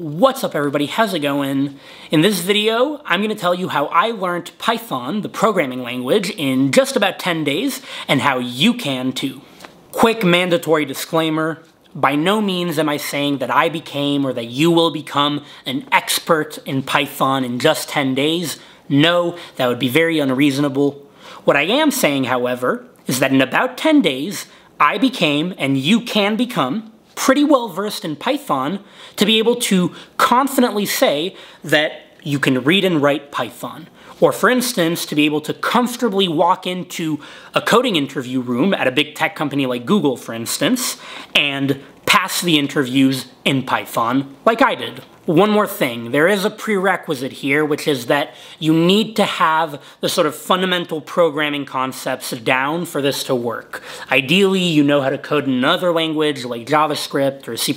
What's up everybody, how's it going? In this video, I'm going to tell you how I learned Python, the programming language, in just about 10 days, and how you can too. Quick mandatory disclaimer, by no means am I saying that I became or that you will become an expert in Python in just 10 days. No, that would be very unreasonable. What I am saying, however, is that in about 10 days, I became, and you can become, pretty well versed in Python to be able to confidently say that you can read and write Python. Or for instance, to be able to comfortably walk into a coding interview room at a big tech company like Google, for instance, and pass the interviews in Python like I did. One more thing, there is a prerequisite here, which is that you need to have the sort of fundamental programming concepts down for this to work. Ideally, you know how to code in another language like JavaScript or C++,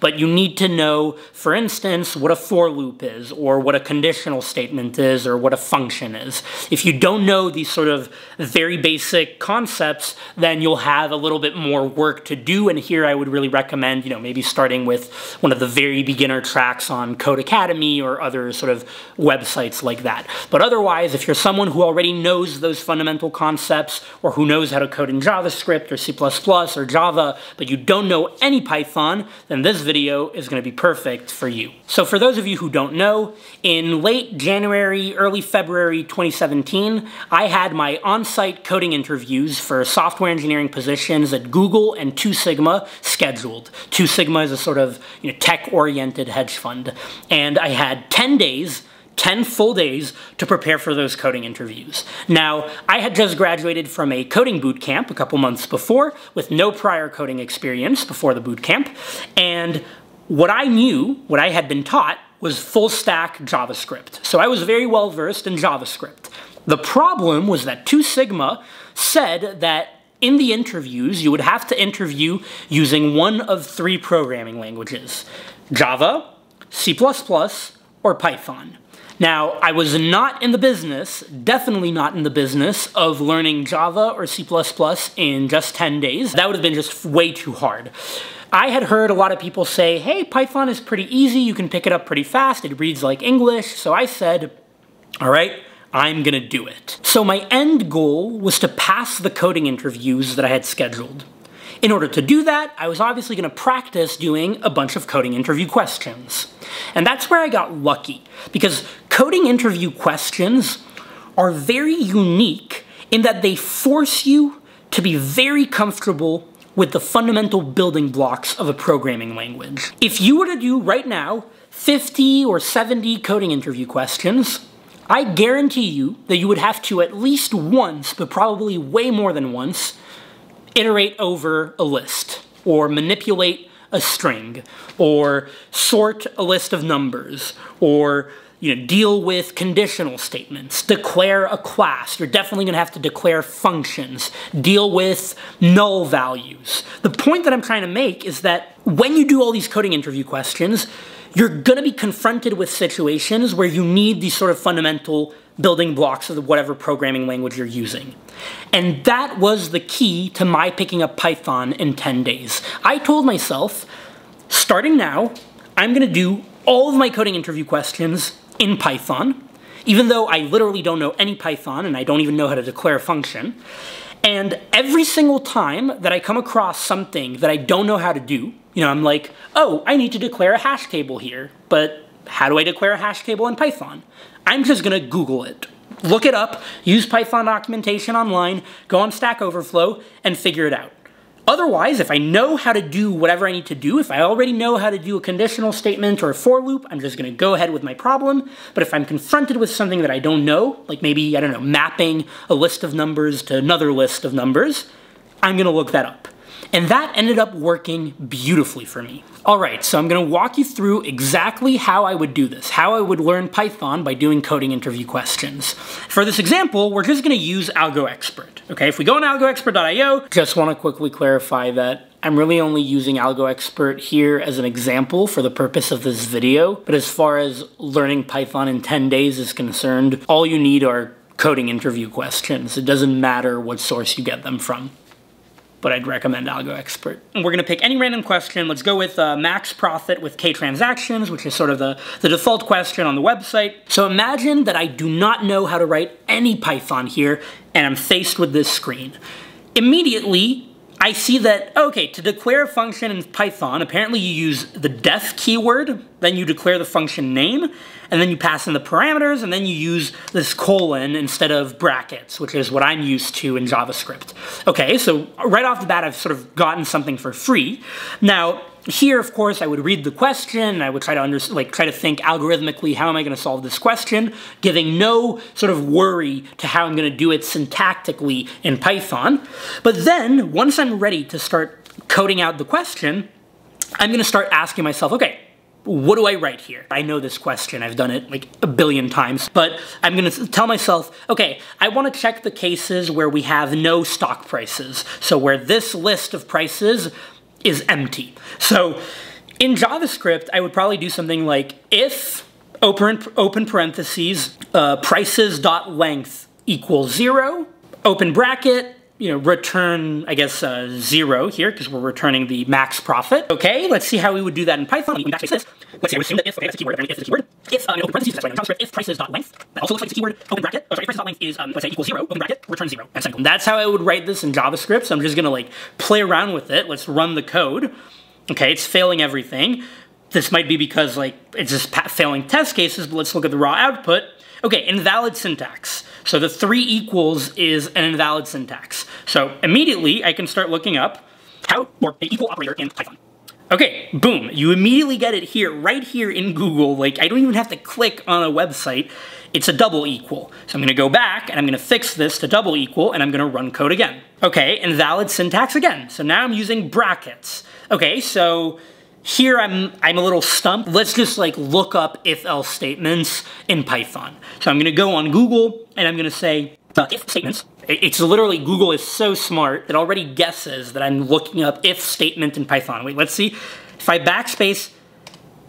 but you need to know, for instance, what a for loop is, or what a conditional statement is, or what a function is. If you don't know these sort of very basic concepts, then you'll have a little bit more work to do, and here I would really recommend, you know, maybe starting with one of the very beginner tracks on Codecademy or other sort of websites like that. But otherwise, if you're someone who already knows those fundamental concepts, or who knows how to code in JavaScript or C++ or Java, but you don't know any Python, then this video is going to be perfect for you. So for those of you who don't know, in late January, early February 2017, I had my on-site coding interviews for software engineering positions at Google and Two Sigma scheduled. Two Sigma is a sort of you know, tech-oriented hedge fund. And I had 10 days 10 full days to prepare for those coding interviews. Now, I had just graduated from a coding boot camp a couple months before with no prior coding experience before the boot camp, and what I knew, what I had been taught, was full stack JavaScript. So I was very well versed in JavaScript. The problem was that Two Sigma said that in the interviews, you would have to interview using one of three programming languages Java, C, or Python. Now, I was not in the business, definitely not in the business, of learning Java or C++ in just 10 days. That would have been just way too hard. I had heard a lot of people say, hey, Python is pretty easy, you can pick it up pretty fast, it reads like English, so I said, all right, I'm gonna do it. So my end goal was to pass the coding interviews that I had scheduled. In order to do that, I was obviously going to practice doing a bunch of coding interview questions. And that's where I got lucky, because coding interview questions are very unique in that they force you to be very comfortable with the fundamental building blocks of a programming language. If you were to do right now 50 or 70 coding interview questions, I guarantee you that you would have to at least once, but probably way more than once, iterate over a list, or manipulate a string, or sort a list of numbers, or you know, deal with conditional statements, declare a class. You're definitely going to have to declare functions, deal with null values. The point that I'm trying to make is that when you do all these coding interview questions, you're going to be confronted with situations where you need these sort of fundamental building blocks of whatever programming language you're using. And that was the key to my picking up Python in 10 days. I told myself, starting now, I'm going to do all of my coding interview questions in Python, even though I literally don't know any Python and I don't even know how to declare a function. And every single time that I come across something that I don't know how to do, you know, I'm like, oh, I need to declare a hash table here, but how do I declare a hash table in Python? I'm just gonna Google it. Look it up, use Python documentation online, go on Stack Overflow, and figure it out. Otherwise, if I know how to do whatever I need to do, if I already know how to do a conditional statement or a for loop, I'm just gonna go ahead with my problem. But if I'm confronted with something that I don't know, like maybe, I don't know, mapping a list of numbers to another list of numbers, I'm gonna look that up. And that ended up working beautifully for me. All right, so I'm gonna walk you through exactly how I would do this, how I would learn Python by doing coding interview questions. For this example, we're just gonna use AlgoExpert. Okay, if we go on algoexpert.io, just wanna quickly clarify that I'm really only using AlgoExpert here as an example for the purpose of this video, but as far as learning Python in 10 days is concerned, all you need are coding interview questions. It doesn't matter what source you get them from. But I'd recommend AlgoExpert. And we're gonna pick any random question. Let's go with uh, max profit with K transactions, which is sort of the, the default question on the website. So imagine that I do not know how to write any Python here, and I'm faced with this screen. Immediately, I see that, okay, to declare a function in Python, apparently you use the def keyword, then you declare the function name, and then you pass in the parameters, and then you use this colon instead of brackets, which is what I'm used to in JavaScript. Okay, so right off the bat, I've sort of gotten something for free. Now, here, of course, I would read the question, I would try to under, like try to think algorithmically, how am I going to solve this question, giving no sort of worry to how I'm going to do it syntactically in Python. But then, once I'm ready to start coding out the question, I'm going to start asking myself, okay, what do I write here? I know this question, I've done it like a billion times, but I'm gonna tell myself, okay, I wanna check the cases where we have no stock prices. So where this list of prices is empty. So in JavaScript, I would probably do something like if open, open parentheses, uh, prices dot length equals zero, open bracket, you know, return, I guess, uh, zero here, because we're returning the max profit. Okay, let's see how we would do that in Python. We. Let's I would assume that if, okay, that's a keyword, if is a keyword. If, uh, in open parentheses, that's right, JavaScript, if prices.length, that also looks like it's a keyword, open bracket, oh, sorry, if prices dot length is, um, let's say, equals zero, open bracket, return zero, and semicolon. That's how I would write this in JavaScript, so I'm just gonna, like, play around with it. Let's run the code. Okay, it's failing everything. This might be because, like, it's just failing test cases, but let's look at the raw output. Okay, invalid syntax. So the three equals is an invalid syntax. So immediately I can start looking up how, or an equal operator in Python. Okay, boom, you immediately get it here, right here in Google, like I don't even have to click on a website, it's a double equal. So I'm gonna go back and I'm gonna fix this to double equal and I'm gonna run code again. Okay, invalid syntax again. So now I'm using brackets. Okay, so here I'm, I'm a little stumped. Let's just like look up if-else statements in Python. So I'm gonna go on Google and I'm gonna say uh, if statements. It's literally, Google is so smart, it already guesses that I'm looking up if statement in Python. Wait, let's see. If I backspace,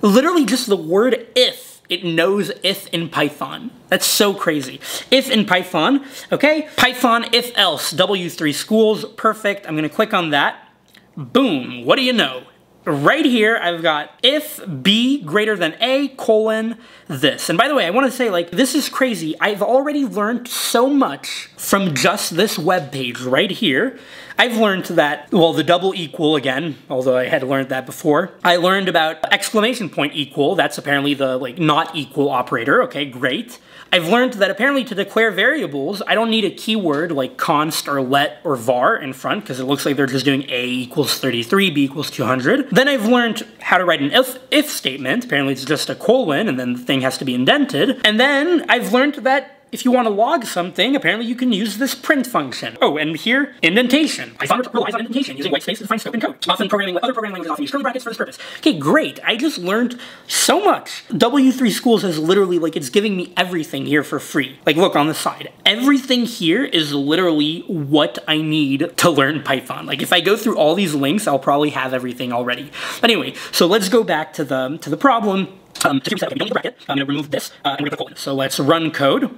literally just the word if, it knows if in Python. That's so crazy. If in Python, okay? Python if else, W3 schools, perfect. I'm gonna click on that. Boom, what do you know? Right here, I've got if b greater than a colon this. And by the way, I want to say, like, this is crazy. I've already learned so much from just this web page right here. I've learned that, well, the double equal again, although I had learned that before. I learned about exclamation point equal. That's apparently the, like, not equal operator. Okay, great. I've learned that apparently to declare variables, I don't need a keyword like const or let or var in front because it looks like they're just doing a equals 33, b equals 200. Then I've learned how to write an if, if statement. Apparently it's just a colon and then the thing has to be indented. And then I've learned that if you want to log something, apparently you can use this print function. Oh, and here, indentation. Python relies on indentation, using white space to define scope and code. Often programming with other programming languages often use curly brackets for this purpose. Okay, great. I just learned so much. W3 Schools has literally, like, it's giving me everything here for free. Like, look on the side. Everything here is literally what I need to learn Python. Like, if I go through all these links, I'll probably have everything already. Anyway, so let's go back to the, to the problem. Um, so we don't need the bracket. I'm going to remove this, uh, to put colon. So let's run code.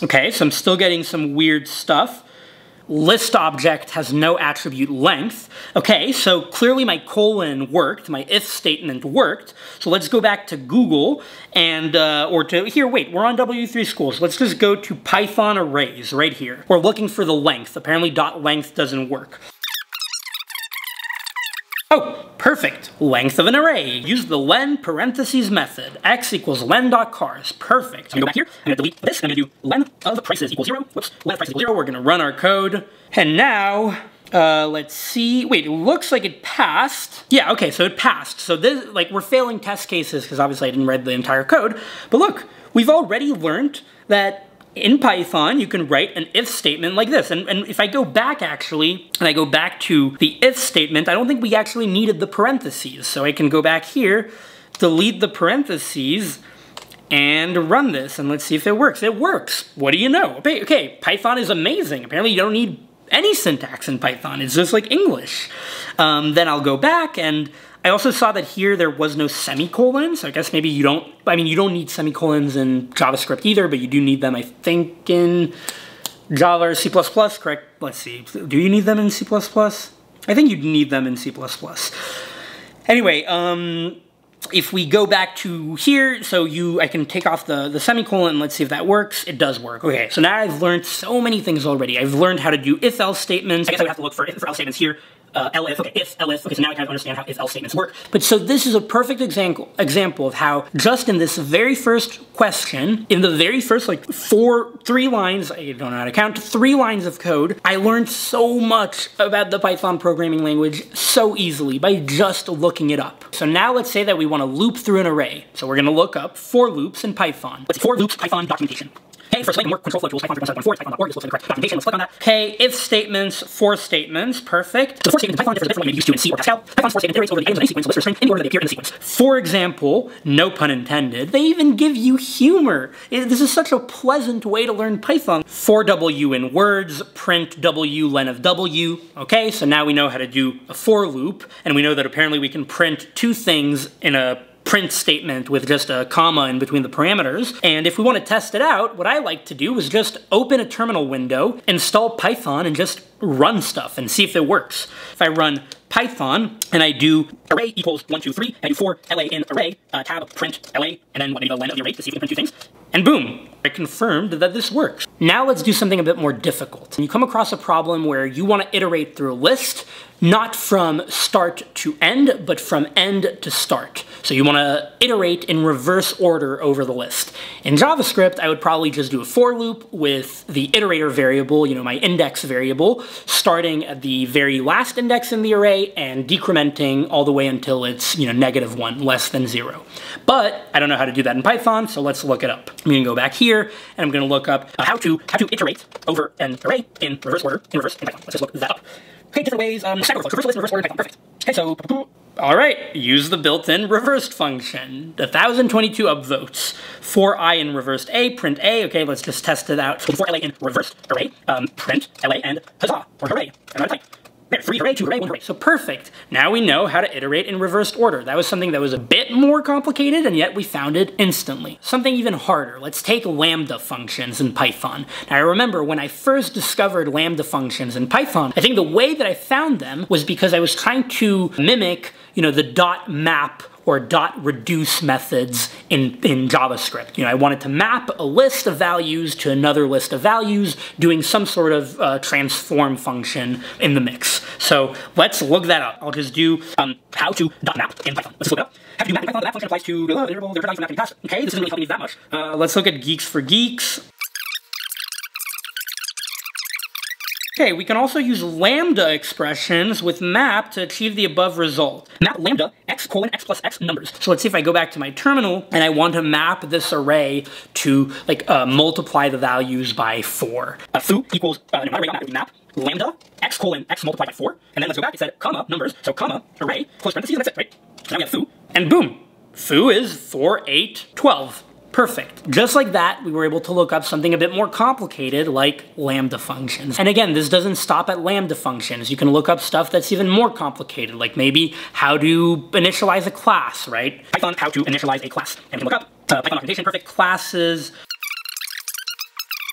Okay, so I'm still getting some weird stuff. List object has no attribute length. Okay, so clearly my colon worked, my if statement worked. So let's go back to Google and, uh, or to, here, wait, we're on W3 schools. Let's just go to Python arrays right here. We're looking for the length. Apparently dot length doesn't work. Oh, perfect. Length of an array. Use the len parentheses method. x equals len dot cars. Perfect. I'm gonna go back here. I'm gonna delete this. I'm gonna do len of prices equals zero. Whoops. Len of prices equals zero. We're gonna run our code. And now, uh, let's see. Wait, it looks like it passed. Yeah, okay, so it passed. So this, like, we're failing test cases because obviously I didn't read the entire code. But look, we've already learned that in Python, you can write an if statement like this. And, and if I go back actually, and I go back to the if statement, I don't think we actually needed the parentheses. So I can go back here, delete the parentheses, and run this, and let's see if it works. It works. What do you know? Okay, okay, Python is amazing. Apparently you don't need any syntax in Python. It's just like English. Um, then I'll go back and I also saw that here there was no semicolons. So I guess maybe you don't, I mean, you don't need semicolons in JavaScript either, but you do need them, I think, in Java or C++, correct? Let's see. Do you need them in C++? I think you'd need them in C++. Anyway, um, if we go back to here, so you, I can take off the, the semicolon let's see if that works. It does work. Okay, so now I've learned so many things already. I've learned how to do if-else statements. I guess I would have to look for if-else statements here uh, elif, okay, if, elif, okay, so now I kind of understand how if-else statements work. But so this is a perfect example example of how just in this very first question, in the very first like four, three lines, I don't know how to count, three lines of code, I learned so much about the Python programming language so easily by just looking it up. So now let's say that we want to loop through an array. So we're going to look up for loops in Python. Let's see, for loops Python documentation. Okay, for more control flow tools, Python 3.7.4, Python.org, this looks like the correct documentation, let's click on that. Okay, if statements, for statements, perfect. The for statements in Python differ different from what you used to in C or Pascal. Python's for statement iterates over the items of any sequence, list or string, in the order they appear in the sequence. For example, no pun intended, they even give you humor. This is such a pleasant way to learn Python. For W in words, print W, len of W. Okay, so now we know how to do a for loop, and we know that apparently we can print two things in a print statement with just a comma in between the parameters. And if we want to test it out, what I like to do is just open a terminal window, install Python, and just run stuff and see if it works. If I run Python and I do array equals one, two, three, and I do for LA in array, uh, tab print LA, and then maybe the len of the array to see if we can print two things. And boom, I confirmed that this works. Now let's do something a bit more difficult. You come across a problem where you want to iterate through a list, not from start to end, but from end to start. So you want to iterate in reverse order over the list. In JavaScript, I would probably just do a for loop with the iterator variable, you know, my index variable, starting at the very last index in the array and decrementing all the way until it's, you know, negative one, less than zero. But I don't know how to do that in Python, so let's look it up. I'm gonna go back here, and I'm gonna look up how to how to iterate over an array in reverse order, in reverse in Python. Let's just look that up. Okay, different ways, um, stack overflow, reverse reverse order in Python, perfect. Okay, so, all right, use the built-in reversed function. 1022 upvotes. For i in reversed a, print a. Okay, let's just test it out. So for la in reversed array, um, print la and huzzah, or hooray. I'm type. Three hooray, two hooray, one hooray. So perfect. Now we know how to iterate in reversed order. That was something that was a bit more complicated, and yet we found it instantly. Something even harder. Let's take lambda functions in Python. Now I remember when I first discovered lambda functions in Python, I think the way that I found them was because I was trying to mimic, you know, the dot map or dot reduce methods in, in JavaScript. You know, I wanted to map a list of values to another list of values, doing some sort of uh, transform function in the mix. So let's look that up. I'll just do um, how to dot map in Python. Let's look it up. How to do map Python, that function applies to uh, variable, their values from mapping Okay, this doesn't really help me that much. Uh, let's look at Geeks for Geeks. Okay, we can also use lambda expressions with map to achieve the above result. Map lambda x colon x plus x numbers. So let's see if I go back to my terminal and I want to map this array to like uh, multiply the values by 4. Uh, foo equals, uh, no, not array, map, lambda x colon x multiplied by 4. And then let's go back, it said comma numbers, so comma array, close parentheses, and that's it, right? So now we have foo, and boom, foo is 4, eight, twelve. 12. Perfect. Just like that, we were able to look up something a bit more complicated like lambda functions. And again, this doesn't stop at lambda functions. You can look up stuff that's even more complicated, like maybe how to initialize a class, right? Python, how to initialize a class. And we can look up uh, Python documentation, perfect classes,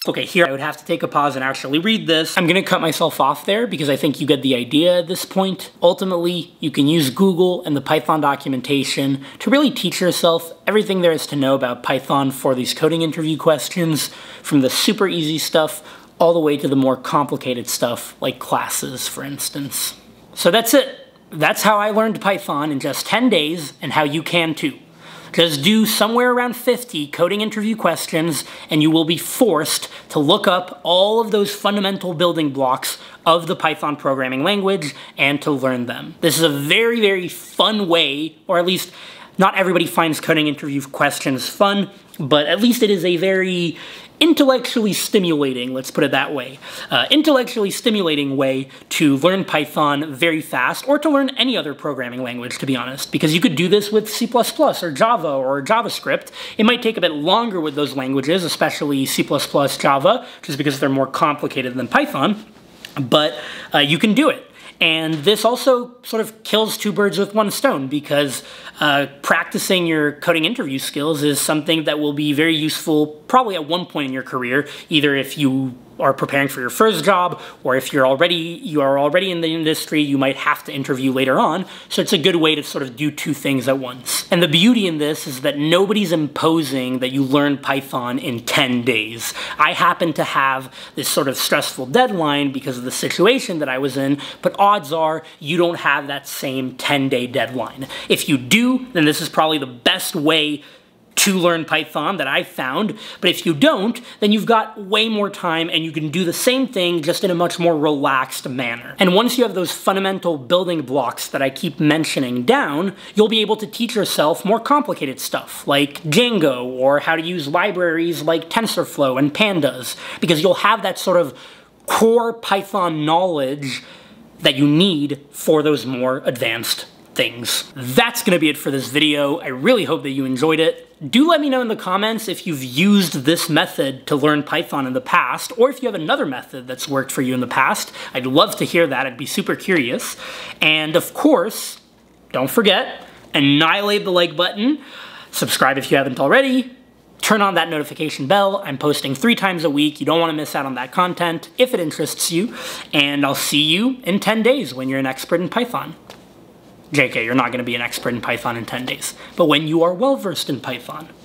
Okay, here I would have to take a pause and actually read this. I'm gonna cut myself off there because I think you get the idea at this point. Ultimately, you can use Google and the Python documentation to really teach yourself everything there is to know about Python for these coding interview questions, from the super easy stuff all the way to the more complicated stuff like classes, for instance. So that's it. That's how I learned Python in just 10 days and how you can too. Just do somewhere around 50 coding interview questions and you will be forced to look up all of those fundamental building blocks of the Python programming language and to learn them. This is a very, very fun way, or at least not everybody finds coding interview questions fun, but at least it is a very intellectually stimulating, let's put it that way, uh, intellectually stimulating way to learn Python very fast, or to learn any other programming language, to be honest, because you could do this with C++ or Java or JavaScript. It might take a bit longer with those languages, especially C++, Java, just because they're more complicated than Python, but uh, you can do it. And this also sort of kills two birds with one stone because uh, practicing your coding interview skills is something that will be very useful probably at one point in your career, either if you are preparing for your first job, or if you're already you are already in the industry, you might have to interview later on. So it's a good way to sort of do two things at once. And the beauty in this is that nobody's imposing that you learn Python in 10 days. I happen to have this sort of stressful deadline because of the situation that I was in, but odds are you don't have that same 10-day deadline. If you do, then this is probably the best way to learn Python that I've found, but if you don't, then you've got way more time and you can do the same thing just in a much more relaxed manner. And once you have those fundamental building blocks that I keep mentioning down, you'll be able to teach yourself more complicated stuff, like Django, or how to use libraries like TensorFlow and Pandas, because you'll have that sort of core Python knowledge that you need for those more advanced things. That's gonna be it for this video. I really hope that you enjoyed it. Do let me know in the comments if you've used this method to learn Python in the past, or if you have another method that's worked for you in the past. I'd love to hear that, I'd be super curious. And of course, don't forget, annihilate the like button, subscribe if you haven't already, turn on that notification bell. I'm posting three times a week. You don't want to miss out on that content if it interests you. And I'll see you in 10 days when you're an expert in Python. JK, you're not going to be an expert in Python in 10 days. But when you are well versed in Python,